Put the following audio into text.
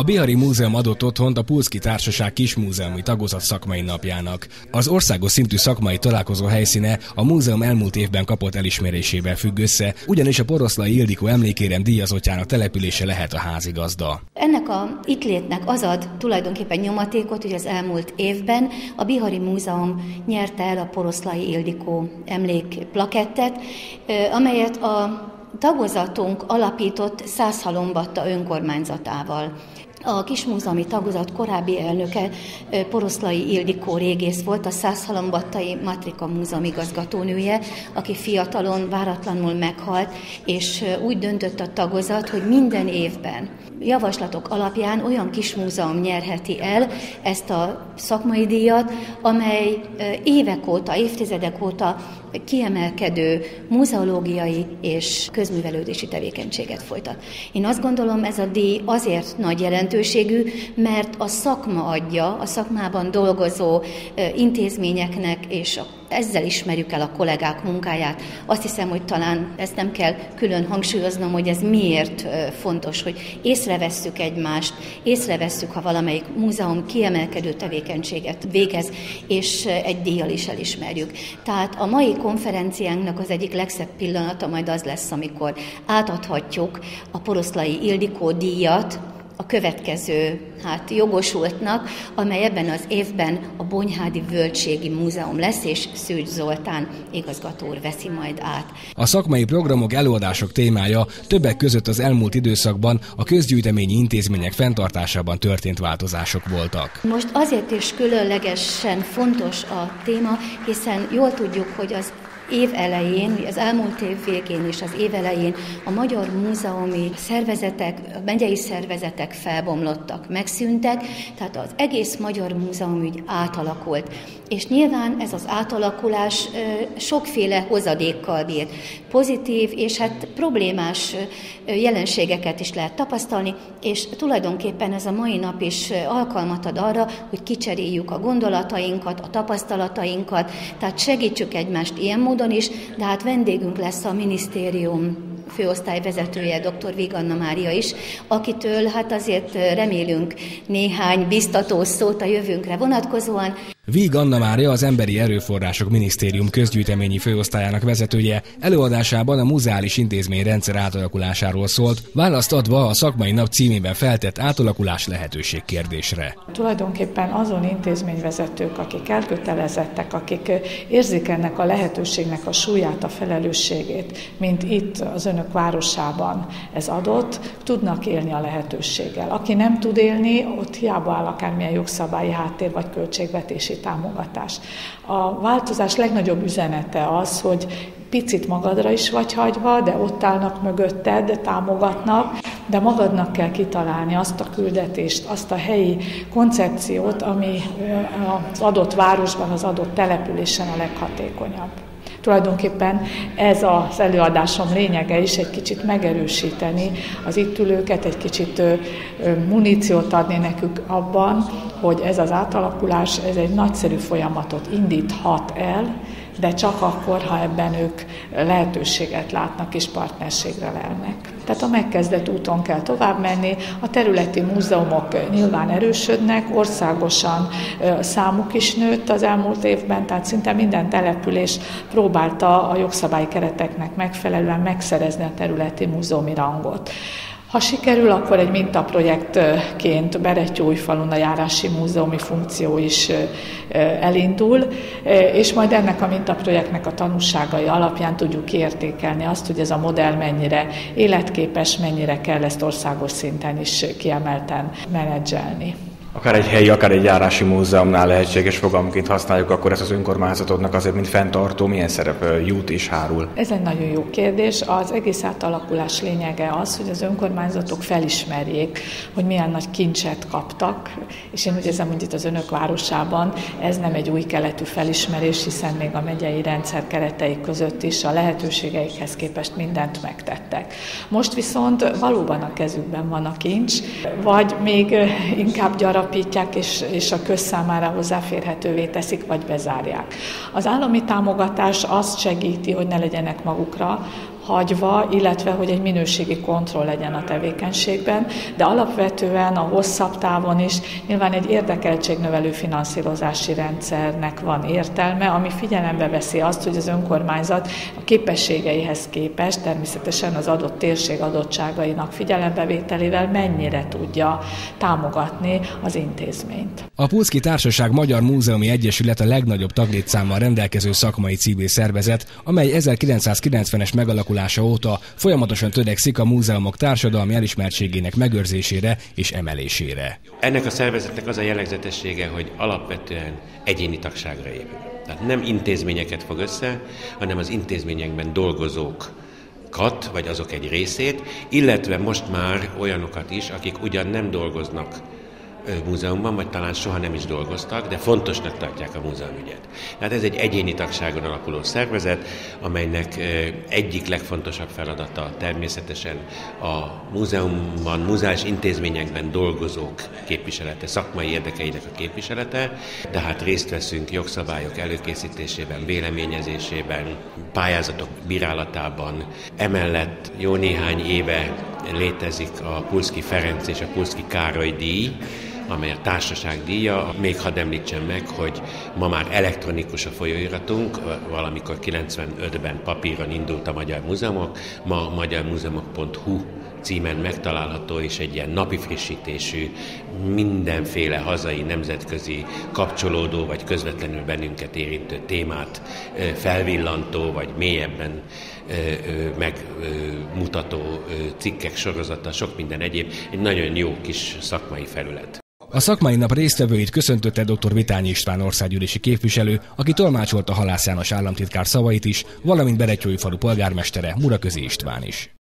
A Bihari Múzeum adott otthont a Pulszki Társaság kismúzeumi tagozat szakmai napjának. Az országos szintű szakmai találkozó helyszíne a múzeum elmúlt évben kapott elismerésével függ össze, ugyanis a Poroszlai Ildikó emlékérem díjazottjának települése lehet a házigazda. Ennek a itt létnek az ad tulajdonképpen nyomatékot, hogy az elmúlt évben a Bihari Múzeum nyerte el a Poroszlai Ildikó emlékplakettet, amelyet a tagozatunk alapított Százhalombatta önkormányzatával. A Kismúzeumi Tagozat korábbi elnöke Poroszlai Ildikó régész volt, a Százhalombattai Matrika Múzeum igazgatónője, aki fiatalon váratlanul meghalt, és úgy döntött a tagozat, hogy minden évben javaslatok alapján olyan kis múzeum nyerheti el ezt a szakmai díjat, amely évek óta, évtizedek óta kiemelkedő múzeológiai és közművelődési tevékenységet folytat. Én azt gondolom, ez a díj azért nagy jelentőségű, mert a szakma adja, a szakmában dolgozó intézményeknek és a ezzel ismerjük el a kollégák munkáját. Azt hiszem, hogy talán ezt nem kell külön hangsúlyoznom, hogy ez miért fontos, hogy észrevesszük egymást, észrevesszük, ha valamelyik múzeum kiemelkedő tevékenységet végez, és egy díjjal is elismerjük. Tehát a mai konferenciánknak az egyik legszebb pillanata majd az lesz, amikor átadhatjuk a Poroszlai Ildikó díjat, a következő hát, jogosultnak, amely ebben az évben a Bonyhádi Völgységi Múzeum lesz, és Szűcs Zoltán igazgató úr veszi majd át. A szakmai programok, előadások témája többek között az elmúlt időszakban a közgyűjteményi intézmények fenntartásában történt változások voltak. Most azért is különlegesen fontos a téma, hiszen jól tudjuk, hogy az év elején, az elmúlt év végén és az év elején a magyar múzeumi szervezetek, a megyei szervezetek felbomlottak, megszűntek, tehát az egész magyar múzeumügy átalakult. És nyilván ez az átalakulás sokféle hozadékkal bír. Pozitív és hát problémás jelenségeket is lehet tapasztalni, és tulajdonképpen ez a mai nap is alkalmat ad arra, hogy kicseréljük a gondolatainkat, a tapasztalatainkat, tehát segítsük egymást ilyen módon, módon is, de hát vendégünk lesz a minisztérium főosztályvezetője, dr. Viganna Mária is, akitől hát azért remélünk néhány biztató szót a jövőnkre vonatkozóan. Víg Anna Mária, az Emberi Erőforrások Minisztérium közgyűjteményi főosztályának vezetője előadásában a muzeális intézmény rendszer átalakulásáról szólt, választ adva a szakmai nap címében feltett átalakulás lehetőség kérdésre. Tulajdonképpen azon intézményvezetők, akik elkötelezettek, akik érzik ennek a lehetőségnek a súlyát, a felelősségét, mint itt az önök városában ez adott, tudnak élni a lehetőséggel. Aki nem tud élni, ott hiába áll akármilyen jogszabályi háttér vagy költségvetési támogatás. A változás legnagyobb üzenete az, hogy picit magadra is vagy hagyva, de ott állnak mögötted, támogatnak, de magadnak kell kitalálni azt a küldetést, azt a helyi koncepciót, ami az adott városban, az adott településen a leghatékonyabb. Tulajdonképpen ez az előadásom lényege is egy kicsit megerősíteni az itt ülőket, egy kicsit muníciót adni nekük abban, hogy ez az átalakulás, ez egy nagyszerű folyamatot indíthat el, de csak akkor, ha ebben ők lehetőséget látnak és partnerségre lelnek. Tehát a megkezdett úton kell tovább menni, a területi múzeumok nyilván erősödnek, országosan számuk is nőtt az elmúlt évben, tehát szinte minden település próbálta a jogszabályi kereteknek megfelelően megszerezni a területi múzeumi rangot. Ha sikerül, akkor egy mintaprojektként Beretyóújfalun a járási múzeumi funkció is elindul, és majd ennek a mintaprojektnek a tanúságai alapján tudjuk értékelni azt, hogy ez a modell mennyire életképes, mennyire kell ezt országos szinten is kiemelten menedzselni akár egy helyi, akár egy járási múzeumnál lehetséges fogalmként használjuk, akkor ez az önkormányzatoknak azért, mint fenntartó, milyen szerep jut és hárul? Ez egy nagyon jó kérdés. Az egész átalakulás lényege az, hogy az önkormányzatok felismerjék, hogy milyen nagy kincset kaptak, és én úgy érzem, hogy itt az önök városában ez nem egy új keletű felismerés, hiszen még a megyei rendszer keretei között is a lehetőségeikhez képest mindent megtettek. Most viszont valóban a kezükben van a kincs, vagy még inkább gyarap gyarapítják és, és a közszámára hozzáférhetővé teszik, vagy bezárják. Az állami támogatás azt segíti, hogy ne legyenek magukra, hagyva, illetve hogy egy minőségi kontroll legyen a tevékenységben, de alapvetően a hosszabb távon is nyilván egy érdekeltségnövelő finanszírozási rendszernek van értelme, ami figyelembe veszi azt, hogy az önkormányzat a képességeihez képest természetesen az adott térség adottságainak figyelembevételével mennyire tudja támogatni az intézményt. A Pulszki Társaság Magyar Múzeumi Egyesület a legnagyobb taglétszámmal rendelkező szakmai civil szervezet, amely 1990-es megalakulása óta folyamatosan törekszik a múzeumok társadalmi elismertségének megőrzésére és emelésére. Ennek a szervezetnek az a jellegzetessége, hogy alapvetően egyéni tagságra épül. Tehát nem intézményeket fog össze, hanem az intézményekben dolgozók kat, vagy azok egy részét, illetve most már olyanokat is, akik ugyan nem dolgoznak múzeumban, vagy talán soha nem is dolgoztak, de fontosnak tartják a múzeumügyet. Tehát ez egy egyéni tagságon alapuló szervezet, amelynek egyik legfontosabb feladata természetesen a múzeumban, múzeális intézményekben dolgozók képviselete, szakmai érdekeinek a képviselete, tehát részt veszünk jogszabályok előkészítésében, véleményezésében, pályázatok bírálatában. Emellett jó néhány éve létezik a Pulszki Ferenc és a Pulszki Károly díj, amely a társaság díja. Még hadd említsem meg, hogy ma már elektronikus a folyóiratunk, valamikor 95-ben papíron indult a Magyar Múzeumok, ma magyarmúzeumok.hu címen megtalálható, és egy ilyen napi frissítésű, mindenféle hazai, nemzetközi kapcsolódó, vagy közvetlenül bennünket érintő témát felvillantó, vagy mélyebben megmutató cikkek sorozata, sok minden egyéb, egy nagyon jó kis szakmai felület. A szakmai nap résztvevőit köszöntötte dr. Vitányi István országgyűlési képviselő, aki tolmácsolta Halász János államtitkár szavait is, valamint Beretyói falu polgármestere Muraközi István is.